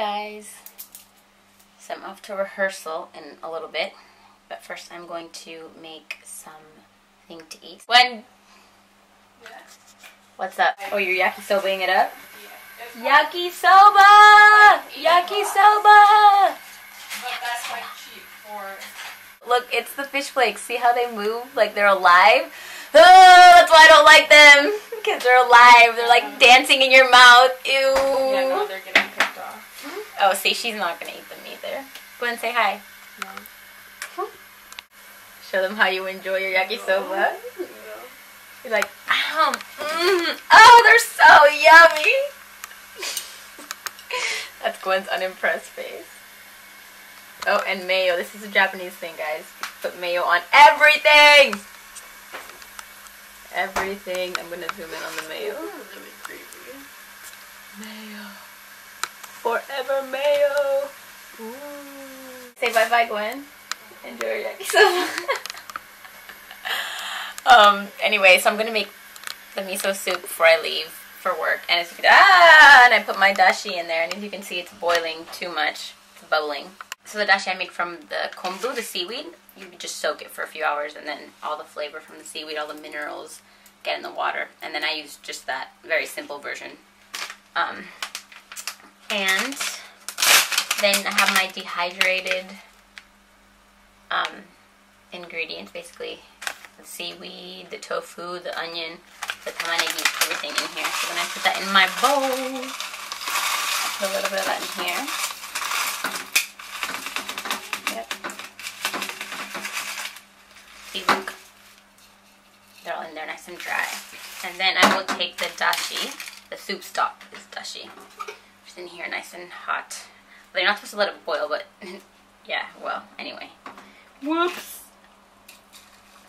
guys. So I'm off to rehearsal in a little bit. But first I'm going to make something to eat. When? Yeah. What's up? Oh, you're yakisobaing it up? Yeah. Yakisoba! Yakisoba! But that's like cheap for. Look, it's the fish flakes. See how they move? Like they're alive? Oh, that's why I don't like them. Because they're alive. They're like dancing in your mouth. Ew. Yeah, no, they're getting picked off. Oh, see, she's not going to eat them either. Go and say hi. No. Show them how you enjoy your yakisoba. No. You're like, ow, mm, oh, they're so yummy. That's Gwen's unimpressed face. Oh, and mayo. This is a Japanese thing, guys. Put mayo on everything. Everything. I'm gonna zoom in on the mayo. Really creepy. Mayo. Forever mayo. Ooh. Say bye bye, Gwen. Enjoy your yakisoba. um, anyway, so I'm gonna make the miso soup before I leave for work. And as you can, ah, and I put my dashi in there, and as you can see, it's boiling too much. It's bubbling. So the dashi I make from the kombu, the seaweed, you just soak it for a few hours, and then all the flavor from the seaweed, all the minerals get in the water. And then I use just that very simple version. Um, and then I have my dehydrated um, ingredients, basically the seaweed, the tofu, the onion, the tamanegi, everything in here. So then I put that in my bowl. Put a little bit of that in here. Yep. Look. They're all in there nice and dry. And then I will take the dashi, the soup stock is dashi. Just in here nice and hot. Well, you're not supposed to let it boil, but yeah, well, anyway. Whoops.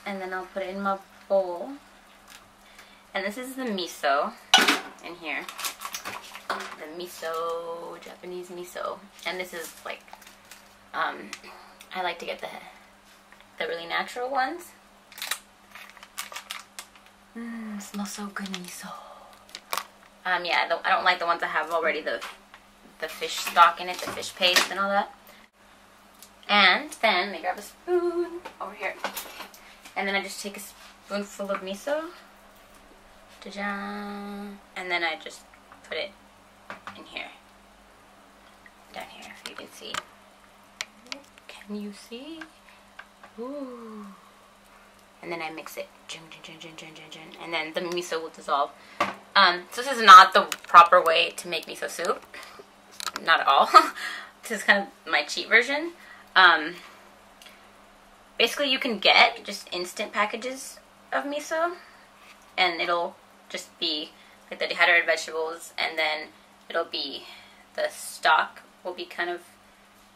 And then I'll put it in my bowl. And this is the miso in here. The miso, Japanese miso. And this is like, um, I like to get the, the really natural ones. Mmm, smells so good miso. Um, yeah, the, I don't like the ones that have already the the fish stock in it, the fish paste and all that. And then, me grab a spoon over here. And then I just take a spoonful of miso. And then I just put it in here. Down here, if you can see. Can you see? Ooh. And then I mix it. And then the miso will dissolve. Um, so this is not the proper way to make miso soup. Not at all. this is kind of my cheat version. Um, basically, you can get just instant packages of miso, and it'll just be like the dehydrated vegetables, and then it'll be the stock will be kind of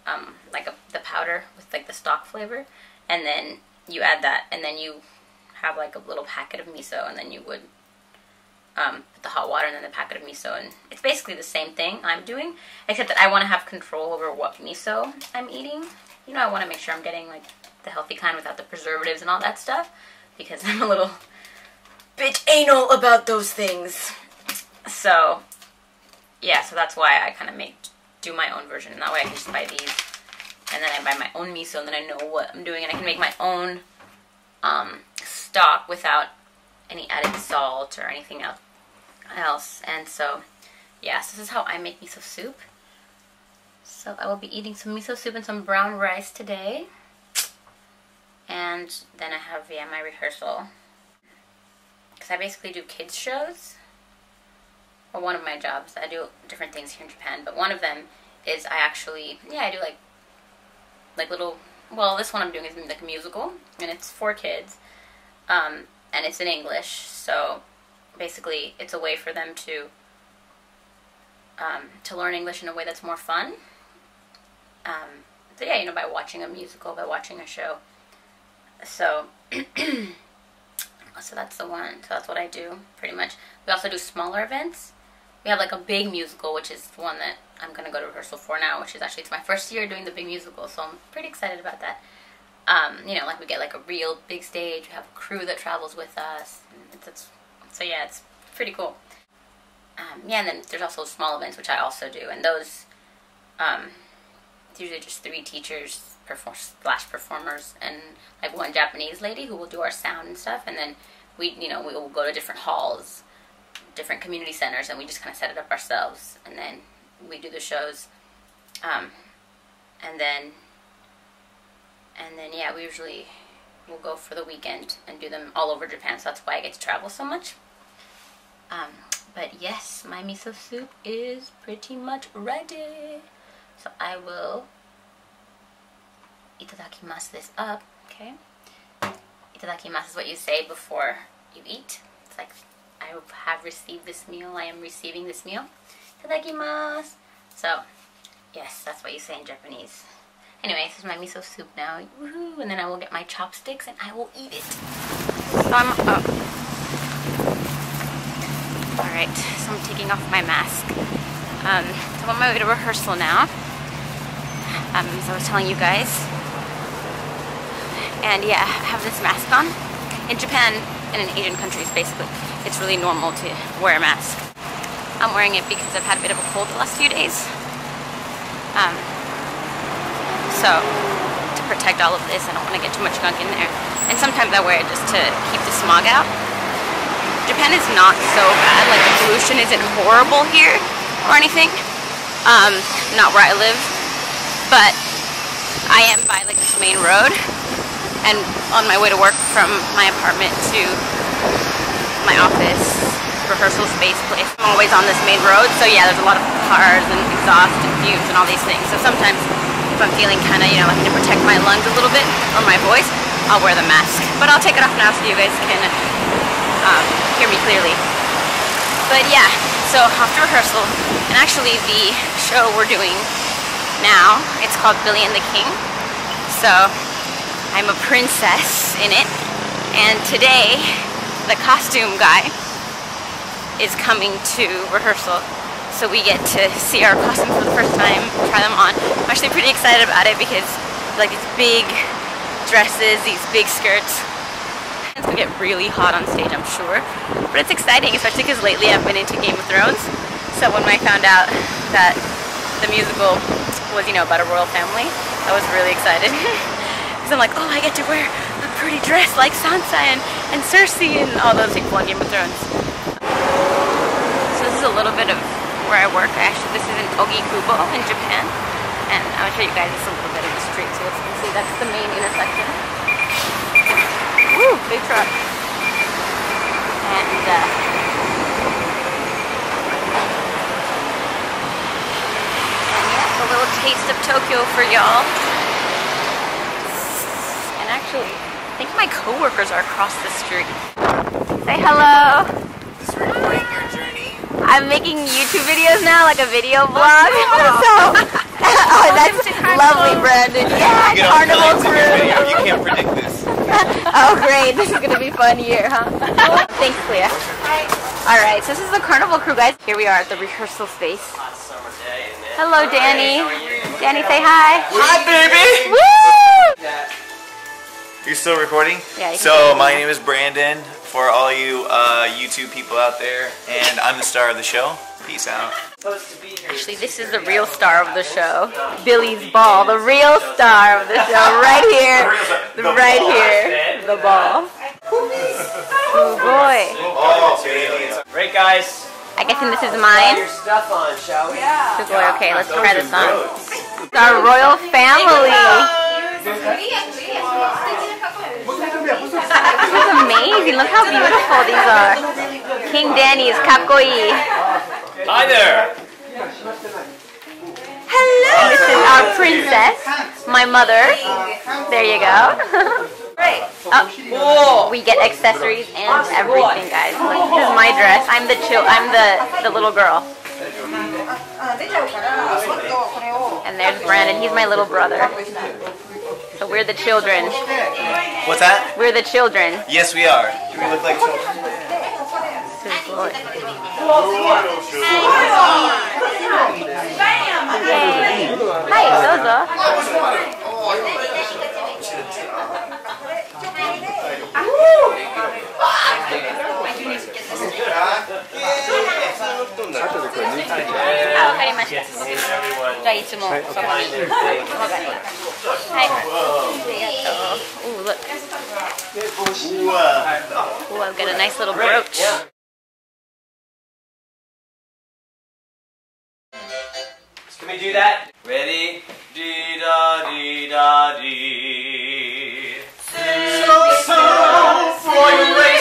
um, like a, the powder with like the stock flavor, and then you add that, and then you have like a little packet of miso, and then you would um, put the hot water and then the packet of miso, and it's basically the same thing I'm doing, except that I want to have control over what miso I'm eating. You know, I want to make sure I'm getting like the healthy kind without the preservatives and all that stuff, because I'm a little bitch anal about those things. So, yeah, so that's why I kind of make do my own version, and that way I can just buy these, and then I buy my own miso, and then I know what I'm doing, and I can make my own um, stock without any added salt or anything else. Else, and so yes, this is how I make miso soup. So I will be eating some miso soup and some brown rice today, and then I have yeah my rehearsal because I basically do kids shows. Or one of my jobs. I do different things here in Japan, but one of them is I actually yeah I do like like little well this one I'm doing is like a musical and it's for kids um, and it's in English so basically it's a way for them to um, to learn English in a way that's more fun. Um, so yeah you know by watching a musical by watching a show. So so that's the one. So that's what I do pretty much. We also do smaller events. We have like a big musical, which is the one that I'm gonna go to rehearsal for now, which is actually it's my first year doing the big musical, so I'm pretty excited about that. Um, you know, like we get like a real big stage, we have a crew that travels with us. It's, it's, so yeah, it's pretty cool. Um, yeah, and then there's also small events which I also do, and those Um, it's usually just three teachers perform slash performers and like one Japanese lady who will do our sound and stuff, and then we you know we will go to different halls, different community centers, and we just kind of set it up ourselves, and then we do the shows, um, and then and then yeah we usually will go for the weekend and do them all over Japan, so that's why I get to travel so much. Um, but yes, my miso soup is pretty much ready. So I will itadakimasu this up, okay? Itadakimasu is what you say before you eat. It's like, I have received this meal, I am receiving this meal. Itadakimasu. So, yes, that's what you say in Japanese. Anyway, this is my miso soup now. Woohoo! And then I will get my chopsticks and I will eat it. So I'm up. Alright, so I'm taking off my mask. Um, so I'm on my way to rehearsal now. Um, as I was telling you guys. And yeah, I have this mask on. In Japan and in Asian countries, basically, it's really normal to wear a mask. I'm wearing it because I've had a bit of a cold the last few days. Um, so, to protect all of this, I don't want to get too much gunk in there. And sometimes I wear it just to keep the smog out. Japan is not so bad. Like, the pollution isn't horrible here or anything. Um, not where I live. But I am by, like, this main road. And on my way to work from my apartment to my office, rehearsal space place, I'm always on this main road. So, yeah, there's a lot of cars and exhaust and fumes and all these things. So sometimes if I'm feeling kind of, you know, like need to protect my lungs a little bit or my voice, I'll wear the mask. But I'll take it off now so you guys can um, hear me clearly. But yeah, so after rehearsal, and actually the show we're doing now, it's called Billy and the King. So I'm a princess in it. And today, the costume guy is coming to rehearsal. So we get to see our costumes for the first time, try them on. I'm actually pretty excited about it because like these big dresses, these big skirts. It's gonna get really hot on stage, I'm sure. But it's exciting, especially because lately I've been into Game of Thrones. So when I found out that the musical was, you know, about a royal family, I was really excited. Because I'm like, oh, I get to wear a pretty dress like Sansa and, and Cersei and all those people on Game of Thrones. So this is a little bit of where I work. Actually, this is in Ogikubo in Japan. And I'm gonna show you guys just a little bit of the street. So you can see, that's the main intersection. Big truck. And uh, and yeah, a little taste of Tokyo for y'all. And actually, I think my coworkers are across the street. Say hello. Just recording your journey. I'm making YouTube videos now, like a video vlog. so, oh, that's lovely, Brandon. Yeah, You get all Carnival kinds in your Crew. video. You can't predict this. oh, great. This is going to be fun here, huh? Thanks, Clea. All right, so this is the Carnival Crew, guys. Here we are at the rehearsal space. Hello, Danny. Danny, say hi. Hi, baby. Woo! You're still recording? Yeah, you So my name is Brandon. For all you uh, YouTube people out there, and I'm the star of the show. Peace out. Actually, this is the real star of the show, Billy's Ball, the real star of the show, right here, right here, the ball. Oh boy. Oh, baby. Right, guys. I guess this is Put mine. your stuff on, shall we? Boy, okay, let's try this on. It's our royal family. This is amazing. Look how beautiful these are. King Danny's kakoi. Hi there. Hello. This is our princess, my mother. There you go. Oh, we get accessories and everything, guys. Look, this is my dress. I'm the chill. I'm the the little girl. And there's Brandon. He's my little brother. We're the children. What's that? We're the children. Yes, we are. Do we look like children. This is glory. Yay. Hi, Zozo. Everyone Dai mo. find their thing. Hi. Ooh, look. Ooh, uh, I've got a nice little brooch. Can we do that? Ready? Dee da dee da dee. So so for your